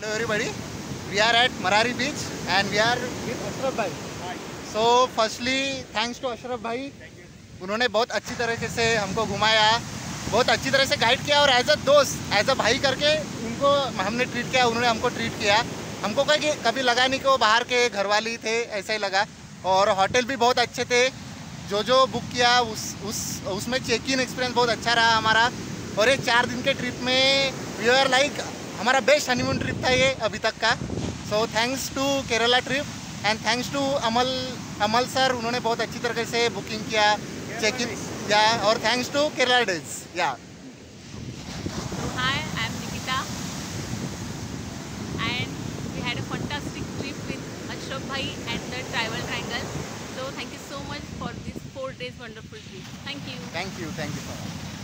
Hello everybody, we are at Marari Beach and we are with Ashraf Bhai. So firstly, thanks to Ashraf Bhai. उन्होंने बहुत अच्छी तरीके से हमको घुमाया बहुत अच्छी तरह से गाइड किया और एज अ दोस्त एज अ भाई करके उनको हमने ट्रीट किया उन्होंने हमको ट्रीट किया हमको कहा कि कभी लगा नहीं कि वो बाहर के घर वाली थे ऐसा ही लगा और होटल भी बहुत अच्छे थे जो जो बुक किया उस उस उसमें चेक इन एक्सपीरियंस बहुत अच्छा रहा हमारा और ये चार दिन के ट्रिप में वी आर लाइक हमारा बेस्ट हनीमून ट्रिप था ये अभी तक का so thanks to Kerala trip and thanks to Amal Amal sir उन्होंने बहुत अच्छी तरीके से बुकिंग किया चेक इन या और थैंक्स टू केरला डेज़ या Thank you. Thank you. Thank you.